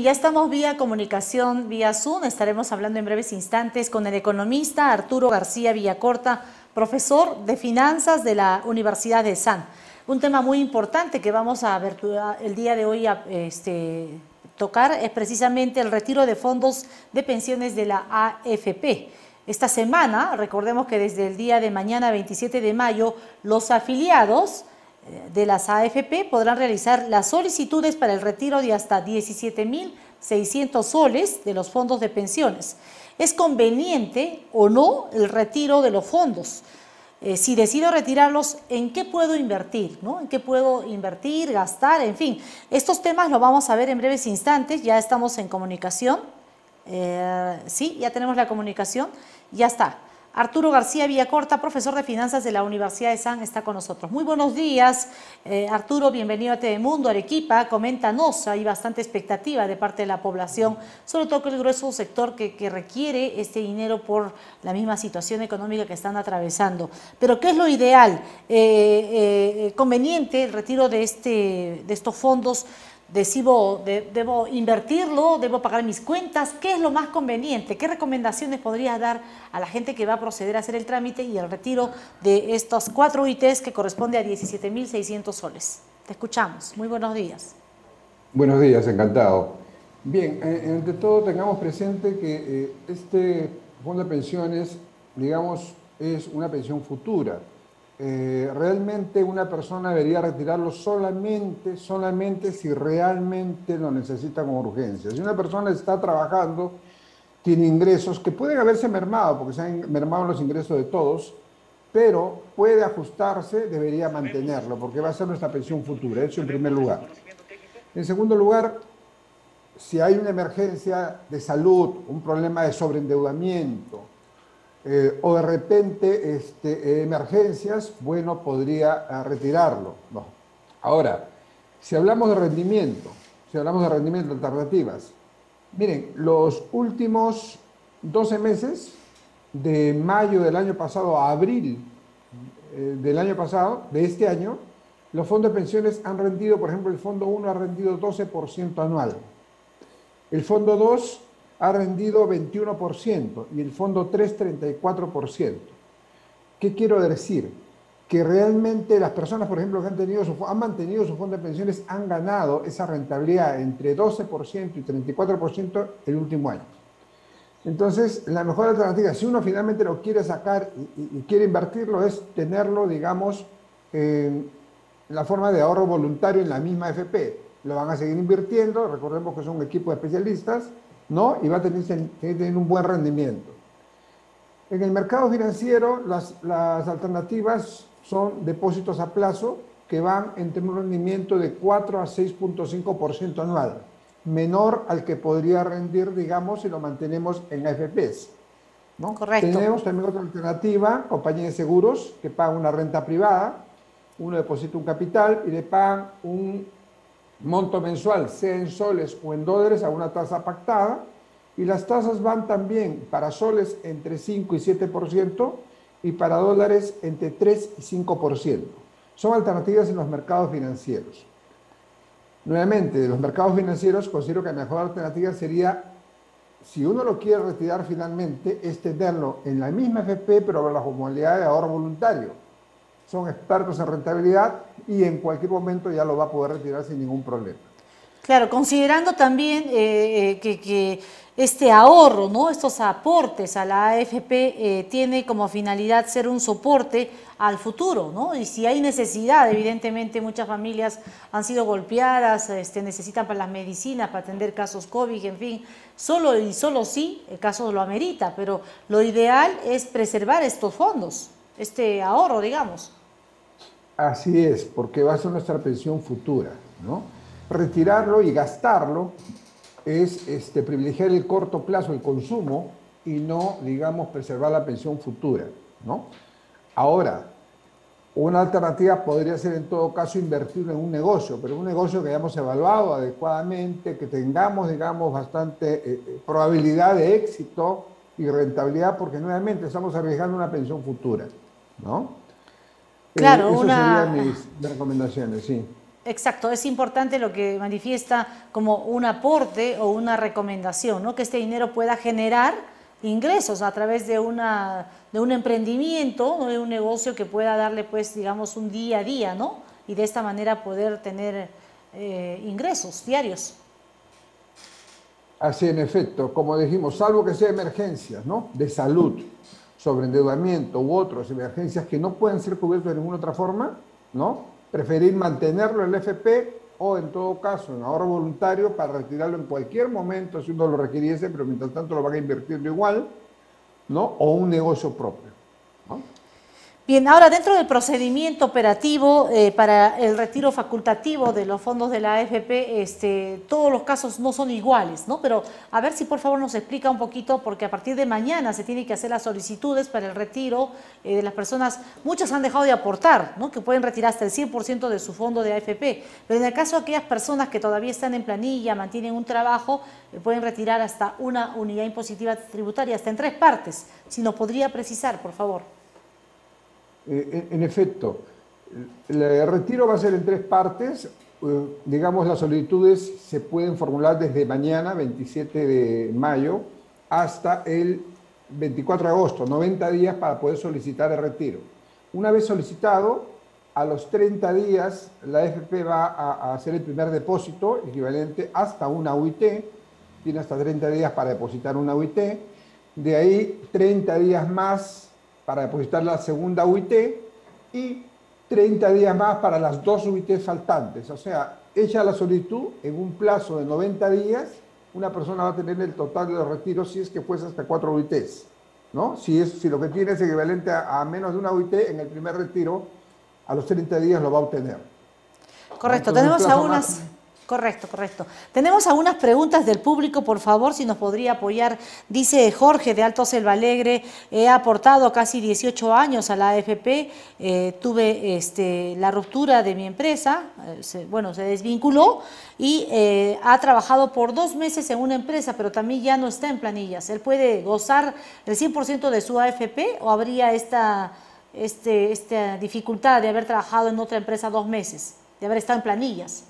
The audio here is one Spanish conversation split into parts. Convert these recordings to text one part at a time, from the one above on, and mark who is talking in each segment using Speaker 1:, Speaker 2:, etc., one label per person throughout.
Speaker 1: Ya estamos vía comunicación, vía Zoom. Estaremos hablando en breves instantes con el economista Arturo García Villacorta, profesor de finanzas de la Universidad de San. Un tema muy importante que vamos a ver el día de hoy a este, tocar es precisamente el retiro de fondos de pensiones de la AFP. Esta semana, recordemos que desde el día de mañana 27 de mayo, los afiliados de las AFP podrán realizar las solicitudes para el retiro de hasta 17.600 soles de los fondos de pensiones. ¿Es conveniente o no el retiro de los fondos? Eh, si decido retirarlos, ¿en qué puedo invertir? ¿no? ¿En qué puedo invertir, gastar? En fin, estos temas los vamos a ver en breves instantes. Ya estamos en comunicación. Eh, sí, ya tenemos la comunicación. Ya está. Arturo García Villacorta, profesor de finanzas de la Universidad de San, está con nosotros. Muy buenos días, eh, Arturo, bienvenido a Telemundo, Arequipa. Coméntanos, hay bastante expectativa de parte de la población, sobre todo con el grueso sector que, requiere este dinero por la misma situación económica que están atravesando. Pero, ¿qué es lo ideal? Eh, eh, ¿Conveniente el retiro de, este, de estos fondos? Debo, debo invertirlo, debo pagar mis cuentas, ¿qué es lo más conveniente? ¿Qué recomendaciones podrías dar a la gente que va a proceder a hacer el trámite y el retiro de estos cuatro ITs que corresponde a 17.600 soles? Te escuchamos. Muy buenos días.
Speaker 2: Buenos días, encantado. Bien, ante todo tengamos presente que eh, este fondo de pensiones, digamos, es una pensión futura eh, realmente una persona debería retirarlo solamente, solamente si realmente lo necesita con urgencia. Si una persona está trabajando, tiene ingresos que pueden haberse mermado, porque se han mermado los ingresos de todos, pero puede ajustarse, debería mantenerlo, porque va a ser nuestra pensión futura, eso en primer lugar. En segundo lugar, si hay una emergencia de salud, un problema de sobreendeudamiento, eh, o de repente este, emergencias, bueno, podría eh, retirarlo. No. Ahora, si hablamos de rendimiento, si hablamos de rendimiento alternativas, miren, los últimos 12 meses, de mayo del año pasado a abril eh, del año pasado, de este año, los fondos de pensiones han rendido, por ejemplo, el fondo 1 ha rendido 12% anual. El fondo 2 ha rendido 21% y el fondo 3 34%. ¿Qué quiero decir? Que realmente las personas, por ejemplo, que han, tenido han mantenido su fondo de pensiones han ganado esa rentabilidad entre 12% y 34% el último año. Entonces, la mejor alternativa, si uno finalmente lo quiere sacar y, quiere invertirlo, es tenerlo, digamos, en la forma de ahorro voluntario en la misma FP. Lo van a seguir invirtiendo, recordemos que son un equipo de especialistas, ¿no? Y va a tener, tener un buen rendimiento. En el mercado financiero, las, alternativas son depósitos a plazo que van entre un rendimiento de 4 a 6.5% anual, menor al que podría rendir, digamos, si lo mantenemos en AFPs. ¿no? Correcto. Tenemos también otra alternativa, compañía de seguros, que pagan una renta privada, uno deposita un capital y le pagan un monto mensual, sea en soles o en dólares, a una tasa pactada, y las tasas van también para soles entre 5 y 7% y para dólares entre 3 y 5%. Son alternativas en los mercados financieros. Nuevamente, de los mercados financieros considero que la mejor alternativa sería, si uno lo quiere retirar finalmente, es tenerlo en la misma FP, pero la modalidad de ahorro voluntario son expertos en rentabilidad y en cualquier momento ya lo va a poder retirar sin ningún problema.
Speaker 1: Claro, considerando también eh, eh, que, este ahorro, ¿no? estos aportes a la AFP eh, tiene como finalidad ser un soporte al futuro, ¿no? Y si hay necesidad, evidentemente muchas familias han sido golpeadas, este, necesitan para las medicinas, para atender casos COVID, en fin, solo y solo sí, el caso lo amerita, pero lo ideal es preservar estos fondos, este ahorro, digamos.
Speaker 2: Así es, porque va a ser nuestra pensión futura, ¿no? Retirarlo y gastarlo es este, privilegiar el corto plazo, el consumo, y no, digamos, preservar la pensión futura, ¿no? Ahora, una alternativa podría ser en todo caso invertir en un negocio, pero un negocio que hayamos evaluado adecuadamente, que tengamos, digamos, bastante eh, eh, probabilidad de éxito y rentabilidad, porque nuevamente estamos arriesgando una pensión futura, ¿no?
Speaker 1: Claro, una...
Speaker 2: serían mis recomendaciones, sí.
Speaker 1: Exacto, es importante lo que manifiesta como un aporte o una recomendación, ¿no? que este dinero pueda generar ingresos a través de, una, de un emprendimiento, de un negocio que pueda darle, pues, digamos, un día a día, ¿no? Y de esta manera poder tener eh, ingresos diarios.
Speaker 2: Así en efecto, como dijimos, salvo que sea emergencias, ¿no? De salud, sobreendeudamiento u otras emergencias que no pueden ser cubiertas de ninguna otra forma, ¿no? Preferir mantenerlo en el FP o en todo caso en ahorro voluntario para retirarlo en cualquier momento si uno lo requiriese, pero mientras tanto lo van a invertir igual, ¿no? O un negocio propio.
Speaker 1: Bien, ahora dentro del procedimiento operativo eh, para el retiro facultativo de los fondos de la AFP, este, todos los casos no son iguales, ¿no? Pero a ver si por favor nos explica un poquito, porque a partir de mañana se tienen que hacer las solicitudes para el retiro eh, de las personas. Muchas han dejado de aportar, ¿no? Que pueden retirar hasta el 100% de su fondo de AFP. Pero en el caso de aquellas personas que todavía están en planilla, mantienen un trabajo, eh, pueden retirar hasta una unidad impositiva tributaria, hasta en tres partes. Si nos podría precisar, por favor.
Speaker 2: Eh, en efecto, el retiro va a ser en tres partes. Eh, digamos, las solicitudes se pueden formular desde mañana, 27 de mayo, hasta el 24 de agosto, 90 días para poder solicitar el retiro. Una vez solicitado, a los 30 días la FP va a, hacer el primer depósito equivalente hasta una UIT, tiene hasta 30 días para depositar una UIT, de ahí 30 días más para depositar la segunda UIT y 30 días más para las dos UIT faltantes. O sea, hecha la solicitud en un plazo de 90 días, una persona va a tener el total de los retiros si es que fuese hasta cuatro UITs. ¿no? Si, es, si lo que tiene es equivalente a, menos de una UIT, en el primer retiro, a los 30 días lo va a obtener.
Speaker 1: Correcto, tenemos a unas... Correcto, correcto. Tenemos algunas preguntas del público, por favor, si nos podría apoyar. Dice Jorge de Alto Selva Alegre, he aportado casi 18 años a la AFP, eh, tuve este, la ruptura de mi empresa, eh, bueno, se desvinculó y eh, ha trabajado por dos meses en una empresa, pero también ya no está en planillas. ¿Él puede gozar el 100% de su AFP o habría esta, este, esta dificultad de haber trabajado en otra empresa dos meses, de haber estado en planillas?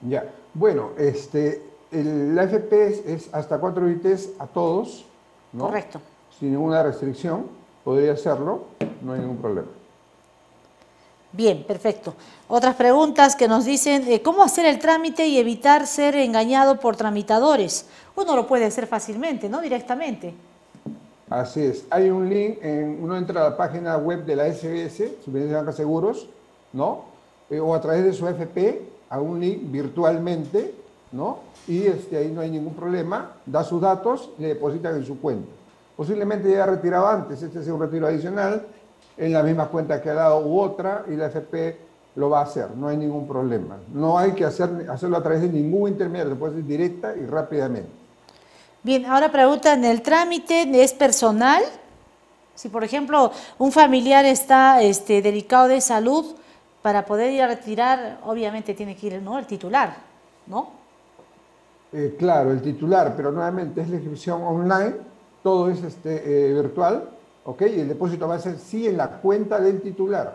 Speaker 2: Ya, bueno, este, el, AFP es, hasta cuatro ITs a todos, ¿no?
Speaker 1: Correcto.
Speaker 2: Sin ninguna restricción, podría hacerlo, no hay ningún problema.
Speaker 1: Bien, perfecto. Otras preguntas que nos dicen, eh, ¿cómo hacer el trámite y evitar ser engañado por tramitadores? Uno lo puede hacer fácilmente, ¿no? Directamente.
Speaker 2: Así es. Hay un link, en, uno entra a la página web de la SBS, Superintendencia de Bancas Seguros, ¿no? Eh, o a través de su AFP, a un link virtualmente, ¿no? Y este, ahí no hay ningún problema, da sus datos le depositan en su cuenta. Posiblemente ya retirado antes, este es un retiro adicional, en la misma cuenta que ha dado u otra, y la FP lo va a hacer, no hay ningún problema. No hay que hacer, hacerlo a través de ningún intermediario, puede hacer directa y rápidamente.
Speaker 1: Bien, ahora preguntan, ¿el trámite es personal? Si, por ejemplo, un familiar está este, delicado de salud, para poder ir a retirar, obviamente tiene que ir ¿no? el titular, ¿no?
Speaker 2: Eh, claro, el titular, pero nuevamente es la inscripción online, todo es este, eh, virtual, ¿ok? Y el depósito va a ser sí en la cuenta del titular,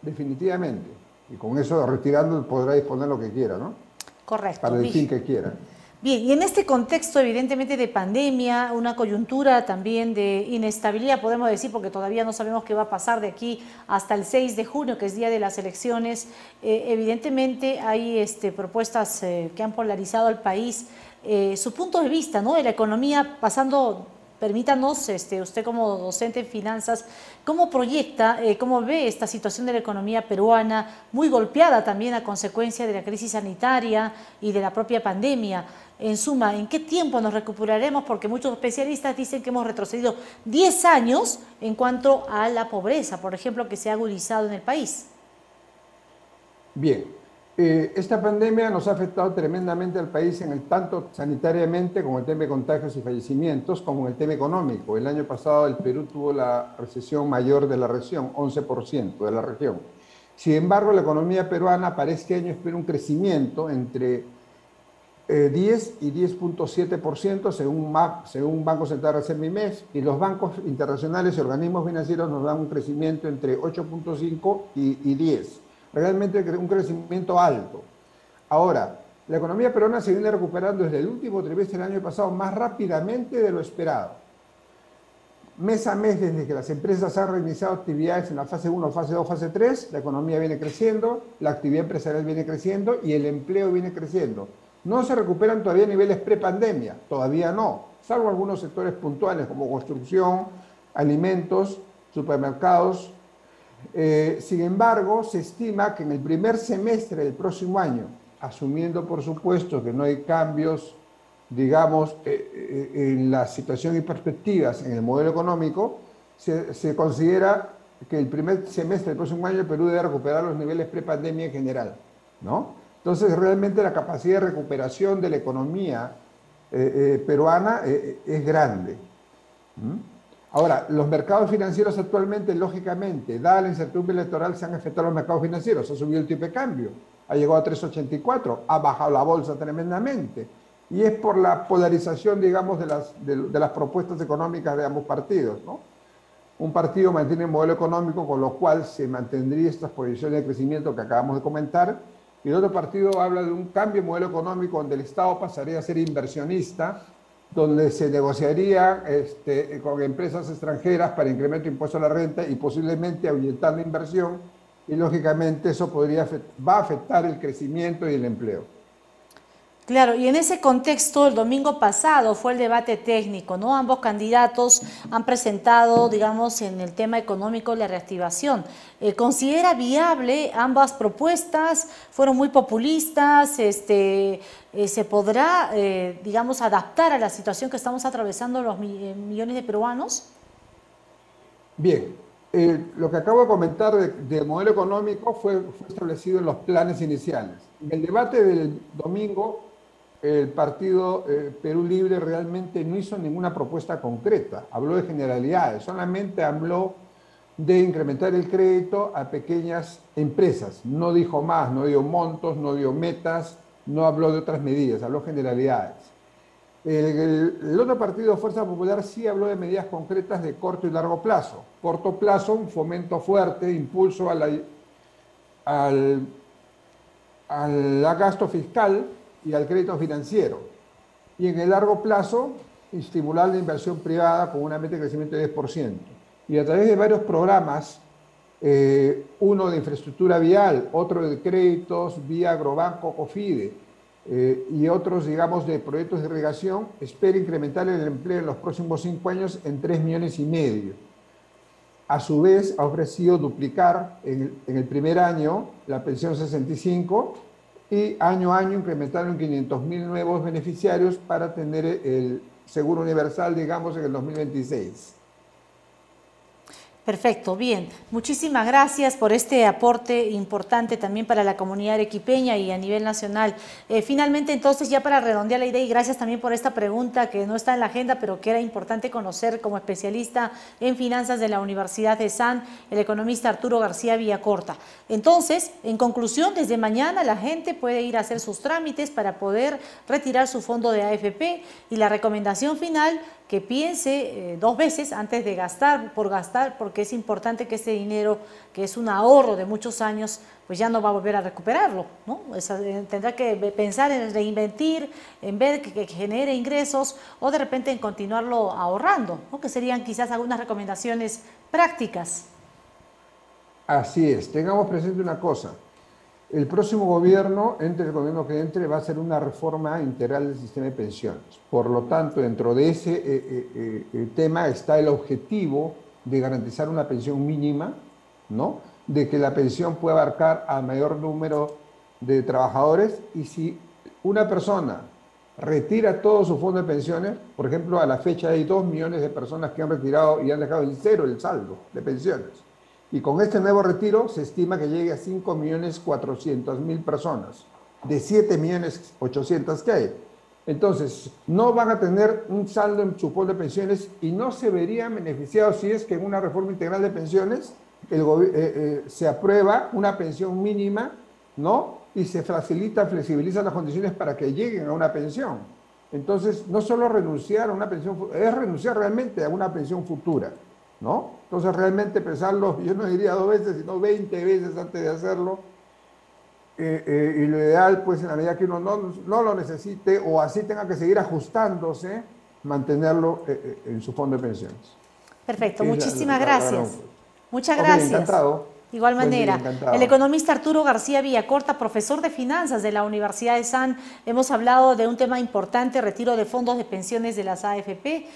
Speaker 2: definitivamente. Y con eso retirando podrá disponer lo que quiera, ¿no?
Speaker 1: Correcto.
Speaker 2: Para el fin que quiera.
Speaker 1: Bien, y en este contexto evidentemente de pandemia, una coyuntura también de inestabilidad, podemos decir, porque todavía no sabemos qué va a pasar de aquí hasta el 6 de junio, que es día de las elecciones, eh, evidentemente hay este, propuestas eh, que han polarizado al país. Eh, su punto de vista ¿no? de la economía pasando Permítanos, este, usted como docente en finanzas, ¿cómo proyecta, eh, cómo ve esta situación de la economía peruana, muy golpeada también a consecuencia de la crisis sanitaria y de la propia pandemia? En suma, ¿en qué tiempo nos recuperaremos? Porque muchos especialistas dicen que hemos retrocedido 10 años en cuanto a la pobreza, por ejemplo, que se ha agudizado en el país.
Speaker 2: Bien, eh, esta pandemia nos ha afectado tremendamente al país en el tanto sanitariamente como el tema de contagios y fallecimientos, como en el tema económico. El año pasado el Perú tuvo la recesión mayor de la región, 11% de la región. Sin embargo, la economía peruana para este año espera un crecimiento entre 10 eh, y 10.7% según, según Banco Central Reserva y MES, y los bancos internacionales y organismos financieros nos dan un crecimiento entre 8.5 y, y 10 realmente un crecimiento alto. Ahora, la economía peruana se viene recuperando desde el último trimestre del año pasado más rápidamente de lo esperado. Mes a mes, desde que las empresas han reiniciado actividades en la fase 1, fase 2, fase 3, la economía viene creciendo, la actividad empresarial viene creciendo y el empleo viene creciendo. No se recuperan todavía niveles prepandemia, todavía no, salvo algunos sectores puntuales como construcción, alimentos, supermercados. Eh, sin embargo, se estima que en el primer semestre del próximo año, asumiendo por supuesto que no hay cambios, digamos, eh, eh, en la situación y perspectivas en el modelo económico, se, considera que el primer semestre del próximo año el Perú debe recuperar los niveles prepandemia en general, ¿no? Entonces, realmente la capacidad de recuperación de la economía peruana es grande. Ahora, los mercados financieros actualmente, lógicamente, dada la incertidumbre electoral, se han afectado los mercados financieros. Ha subido el tipo de cambio, ha llegado a 3,84, ha bajado la bolsa tremendamente. Y es por la polarización, digamos, de las, de, las propuestas económicas de ambos partidos. ¿no? Un partido mantiene un modelo económico con lo cual se mantendría estas posiciones de crecimiento que acabamos de comentar, y el otro partido habla de un cambio de modelo económico donde el Estado pasaría a ser inversionista donde se negociaría este, con empresas extranjeras para incremento de impuesto a la renta y posiblemente ahuyentar la inversión y lógicamente eso podría, va a afectar el crecimiento y el empleo.
Speaker 1: Claro, y en ese contexto, el domingo pasado fue el debate técnico, ¿no? Ambos candidatos han presentado, digamos, en el tema económico la reactivación. Eh, ¿Considera viable ambas propuestas? ¿Fueron muy populistas? Este, eh, ¿Se podrá, eh, digamos, adaptar a la situación que estamos atravesando los millones de peruanos?
Speaker 2: Bien, lo que acabo de comentar del modelo económico fue, fue establecido en los planes iniciales. En el debate del domingo el partido eh, Perú Libre realmente no hizo ninguna propuesta concreta, habló de generalidades, solamente habló de incrementar el crédito a pequeñas empresas, no dijo más, no dio montos, no dio metas, no habló de otras medidas, habló generalidades. El, otro partido, Fuerza Popular, sí habló de medidas concretas de corto y largo plazo. Corto plazo, un fomento fuerte, impulso a al, al gasto fiscal, y al crédito financiero. Y en el largo plazo, estimular la inversión privada con una meta de crecimiento de 10%. Y a través de varios programas, eh, uno de infraestructura vial, otro de créditos vía Agrobanco Cofide eh, y otros, digamos, de proyectos de irrigación, espera incrementar el empleo en los próximos cinco años en 3 millones y medio. A su vez, ha ofrecido duplicar en en el primer año la pensión 65 y año a año incrementaron 500 mil nuevos beneficiarios para tener el seguro universal, digamos, en el 2026.
Speaker 1: Perfecto, bien. Muchísimas gracias por este aporte importante también para la comunidad arequipeña y a nivel nacional. Eh, finalmente, entonces, ya para redondear la idea, y gracias también por esta pregunta que no está en la agenda, pero que era importante conocer como especialista en finanzas de la Universidad de San, el economista Arturo García Villacorta. Entonces, en conclusión, desde mañana la gente puede ir a hacer sus trámites para poder retirar su fondo de AFP y la recomendación final que piense eh, dos veces antes de gastar por gastar, porque es importante que ese dinero, que es un ahorro de muchos años, pues ya no va a volver a recuperarlo. ¿no? Eh, tendrá que pensar en reinvertir, en ver que, genere ingresos o de repente en continuarlo ahorrando, ¿no? que serían quizás algunas recomendaciones prácticas.
Speaker 2: Así es, tengamos presente una cosa. El próximo gobierno, entre el gobierno que entre, va a hacer una reforma integral del sistema de pensiones. Por lo tanto, dentro de ese eh, eh, eh, tema está el objetivo de garantizar una pensión mínima, ¿no? de que la pensión pueda abarcar al mayor número de trabajadores y si una persona retira todo su fondo de pensiones, por ejemplo, a la fecha hay dos millones de personas que han retirado y han dejado en cero el saldo de pensiones. Y con este nuevo retiro se estima que llegue a 5.400.000 personas, de 7.800.000 que hay. Entonces, no van a tener un saldo en su fondo de pensiones y no se verían beneficiados si es que en una reforma integral de pensiones el, eh, eh, se aprueba una pensión mínima, ¿no? Y se facilita, flexibiliza las condiciones para que lleguen a una pensión. Entonces, no solo renunciar a una pensión, es renunciar realmente a una pensión futura. ¿No? Entonces realmente pensarlo, yo no diría dos veces, sino 20 veces antes de hacerlo, eh, eh, y lo ideal, pues en la medida que uno no, no, lo necesite o así tenga que seguir ajustándose, mantenerlo eh, en su fondo de pensiones.
Speaker 1: Perfecto, muchísimas gracias. Muchas gracias.
Speaker 2: encantado.
Speaker 1: Igual manera, el economista Arturo García Villacorta, profesor de finanzas de la Universidad de San, hemos hablado de un tema importante, retiro de fondos de pensiones de las AFP.